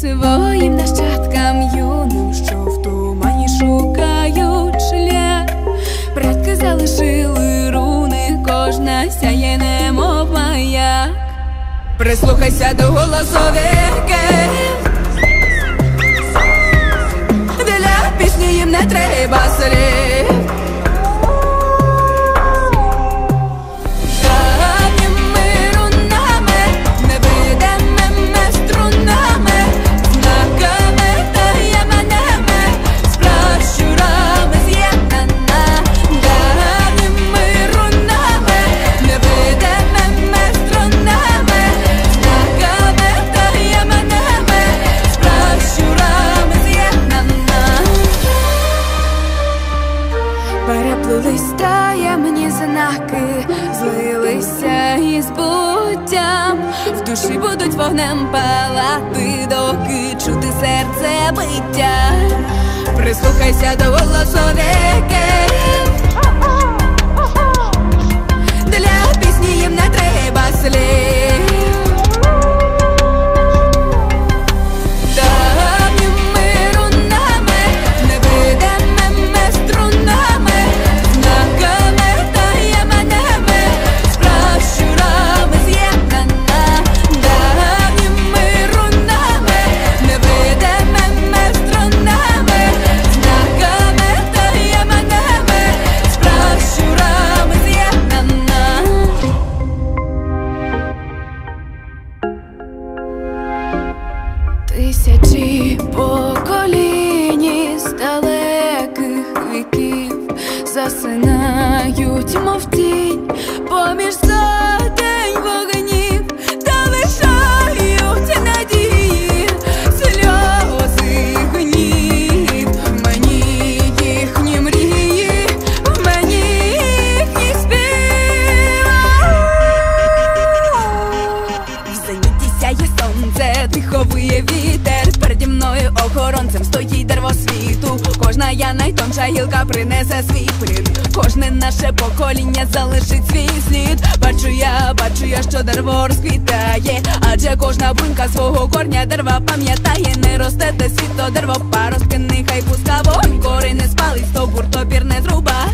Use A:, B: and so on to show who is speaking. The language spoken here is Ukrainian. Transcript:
A: своїм нащадкам юним, що в тумані шукають шлях, предки залишили руни, кожна сяє немов маяк. Прислухайся до голосу віки Переплились таємні знаки, злилися із буттям, в душі будуть вогнем палати, доки чути серце биття. Прислухайся до голосу віків Тисячі поколінь з далеких віків засинають, мов тінь, поміж мною охоронцем стоїть дерево світу. Кожна я найтонша гілка принесе свій плід. Кожне наше покоління залишить свій слід. Бачу я, бачу я, що дерево розквітає. Адже кожна брунька свого корня дерева пам'ятає. Не росте те світо дерево, паростки нехай пуска вогонь. Кори не спалить, стовбур топір не зруба.